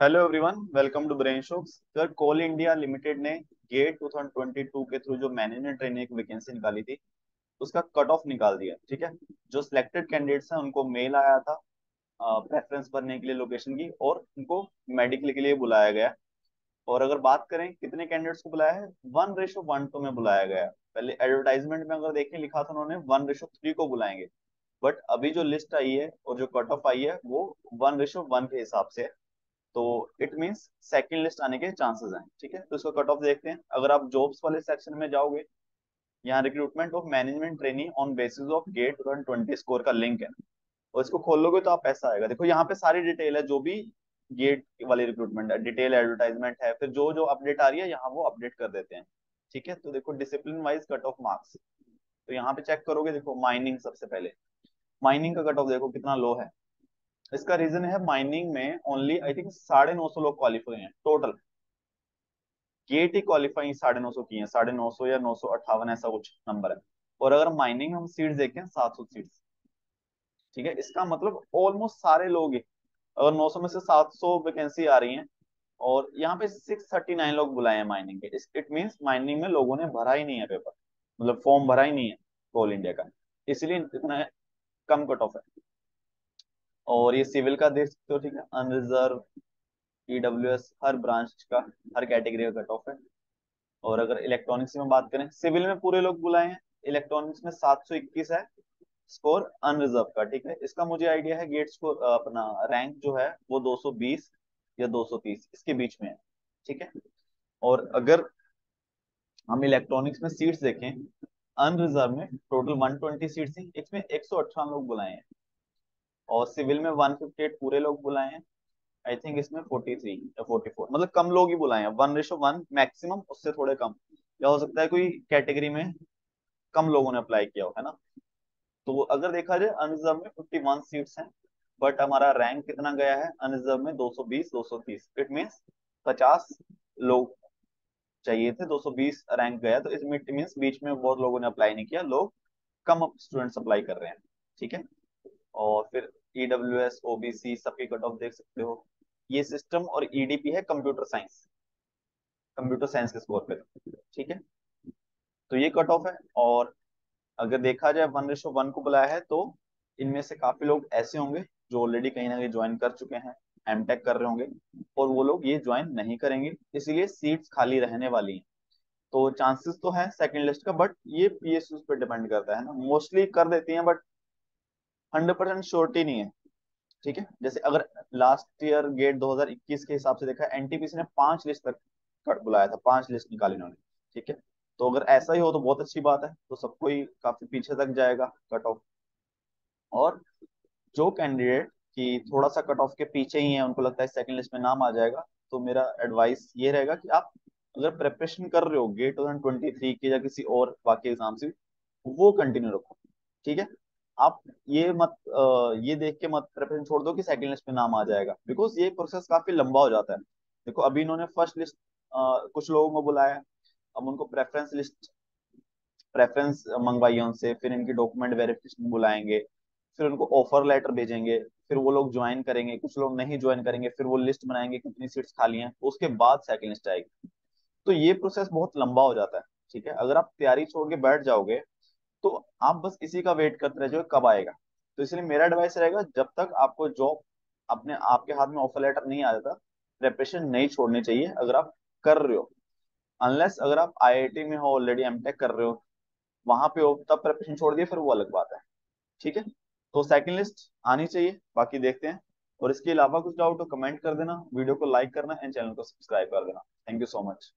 Hello everyone welcome to brain shocks sir Coal India Limited ने GATE 2022 के through जो management training एक vacancy निकाली थी, उसका कट ऑफ़ निकाल दिया, ठीक है? जो सिलेक्टेड कैंडिडेट्स हैं, उनको मेल आया था प्रेफरेंस भरने के लिए लोकेशन की, और उनको मेडिकल के लिए बुलाया गया। और अगर बात करें कितने कैंडिडेट्स को बुलाया है वन रेशो वन टू में बुलाया गया। पहले एडवर्टाइजमेंट में अगर देखें, लिखा था उन्होंने वन रेशो थ्री को बुलाएँगे। बट अभी जो लिस्ट आई है, और जो कट ऑफ़ आई है, वो वन रेशो वन के हिसाब से है। तो इट मींस सेकेंड लिस्ट आने के चांसेस हैं, ठीक है? तो इसको कट ऑफ़ देखते हैं। अगर आप जॉब्स वाले सेक्शन में जाओगे, यहाँ recruitment of management training on basis of GATE twenty score का लिंक है। और इसको खोल लोगे तो आप ऐसा आएगा। देखो, यहाँ पे सारी डिटेल है, जो भी गेट वाली रिक्रूटमेंट है डिटेल एडवर्टाइजमेंट है, फिर जो जो अपडेट आ रही है, यहाँ वो अपडेट कर देते हैं, ठीक है? तो देखो discipline wise cut off marks तो यहाँ पे चेक करोगे, देखो माइनिंग सबसे पहले। माइनिंग का कट ऑफ़ देखो, कितना लो है। इसका रीजन है माइनिंग में ओनली आई थिंक साढ़े नौ सौ लोग क्वालिफाई हैं टोटल गेट ही क्वालिफाई साढ़े नौ सौ की है, साढ़े नौ सौ या नौ सौ अट्ठावन, ऐसा कुछ नंबर है। और अगर माइनिंग हम सीट्स देखें, सात सौ सीट्स ठीक है, इसका मतलब ऑलमोस्ट सारे लोग अगर नौ सौ में से सात सौ वैकेंसी आ रही है, और यहाँ पे सिक्स थर्टी नाइन लोग बुलाए हैं माइनिंग के। इट मीन माइनिंग में लोगों ने भरा ही नहीं है पेपर मतलब फॉर्म भरा ही नहीं है कोल इंडिया का। इसलिए इतना कम कट ऑफ़ है। और ये सिविल का देख सकते हो, ठीक है? अनरिजर्व ईडब्ल्यूएस हर ब्रांच का, हर कैटेगरी का कट ऑफ़ है। और अगर इलेक्ट्रॉनिक्स में बात करें, सिविल में पूरे लोग बुलाए हैं। इलेक्ट्रॉनिक्स में 721 है स्कोर अनरिजर्व का, ठीक है? इसका मुझे आइडिया है गेट स्कोर अपना रैंक जो है वो 220 या 230 इसके बीच में है, ठीक है? और अगर हम इलेक्ट्रॉनिक्स में सीट्स देखें अनरिजर्व में टोटल 120 सीट्स थी इसमें एक सौ अठारह लोग बुलाए हैं। और सिविल में 158 पूरे लोग बुलाए हैं। आई थिंक इसमें 43 या 44 मतलब कम लोग ही बुलाए हैं। वन रेशो वन मैक्सिमम उससे थोड़े कम। या हो सकता है कोई कैटेगरी में कम लोगों ने अप्लाई किया हो, है ना? तो अगर देखा जाए अनरिजर्व में 51 सीट्स हैं बट हमारा रैंक कितना गया है? अनरिजर्व में 220 230 इट मीन्स 50 लोग चाहिए थे 220 रैंक गया। तो इसमें इट मीन्स बीच में बहुत लोगों ने अप्लाई नहीं किया। लोग कम स्टूडेंट्स अप्लाई कर रहे हैं, ठीक है? और फिर ईडब्ल्यू एस ओबीसी सबकी कट ऑफ़ देख सकते हो। ये सिस्टम और ईडीपी e है कंप्यूटर साइंस कंप्यूटर साइंस के स्कोर पे। ठीक है? तो ये कट ऑफ़ है और अगर देखा जाए वन रेशो वन को बुलाया है तो इनमें से काफ़ी लोग ऐसे होंगे जो ऑलरेडी कहीं ना कहीं ज्वाइन कर चुके हैं एमटेक कर रहे होंगे और वो लोग ये ज्वाइन नहीं करेंगे, इसीलिए सीट्स खाली रहने वाली हैं। तो चांसेस तो है सेकंड लिस्ट का बट ये पीएसयू पे डिपेंड करता है ना? मोस्टली कर देती हैं बट हंड्रेड परसेंट श्योरिटी नहीं है, ठीक है? जैसे अगर लास्ट ईयर गेट 2021 के हिसाब से देखा एनटीपीसी ने पाँच लिस्ट तक बुलाया था, पाँच लिस्ट निकाली उन्होंने ठीक है? तो अगर ऐसा ही हो तो बहुत अच्छी बात है तो सबको ही काफ़ी पीछे तक जाएगा कट ऑफ़ और जो कैंडिडेट की थोड़ा सा कट ऑफ़ के पीछे ही है, उनको लगता है सेकंड लिस्ट में नाम आ जाएगा तो मेरा एडवाइस ये रहेगा कि आप अगर प्रिपरेशन कर रहे हो गेट ट्वेंटी थ्री के या किसी और बाकी एग्ज़ाम से, वो कंटिन्यू रखो, ठीक है? आप ये मत ये देख के मत प्रेफरेंस छोड़ दो कि सेकंड लिस्ट में नाम आ जाएगा। बिकॉज़ ये प्रोसेस काफ़ी लंबा हो जाता है। देखो, अभी इन्होंने फ़र्स्ट लिस्ट कुछ लोगों को बुलाया। अब उनको प्रेफरेंस लिस्ट प्रेफरेंस मंगवाई है उनसे। फिर इनकी डॉक्यूमेंट वेरिफिकेशन बुलाएँगे। फिर उनको ऑफ़र लेटर भेजेंगे। फिर वो लोग ज्वाइन करेंगे। कुछ लोग नहीं ज्वाइन करेंगे। फिर वो लिस्ट बनाएँगे कितनी सीट्स खाली हैं। उसके बाद सेकंड लिस्ट आएगी। तो ये प्रोसेस बहुत लंबा हो जाता है। ठीक है? अगर आप तैयारी छोड़ के बैठ जाओगे तो आप बस इसी का वेट करते रह जाओ, कब आएगा। तो इसलिए मेरा एडवाइस रहेगा, जब तक आपको जॉब अपने आपके हाथ में ऑफ़र लेटर नहीं आ जाता प्रिपरेशन नहीं छोड़नी चाहिए, अगर आप कर रहे हो। अनलेस अगर आप आईआईटी में हो ऑलरेडी एमटेक कर रहे हो, वहाँ पे हो, तब प्रेपरेशन छोड़ दिए फिर वो अलग बात है। ठीक है? तो सेकंड लिस्ट आनी चाहिए, बाकी देखते हैं। और इसके अलावा कुछ डाउट हो कमेंट कर देना वीडियो को लाइक करना एंड चैनल को सब्सक्राइब कर देना। Thank you so much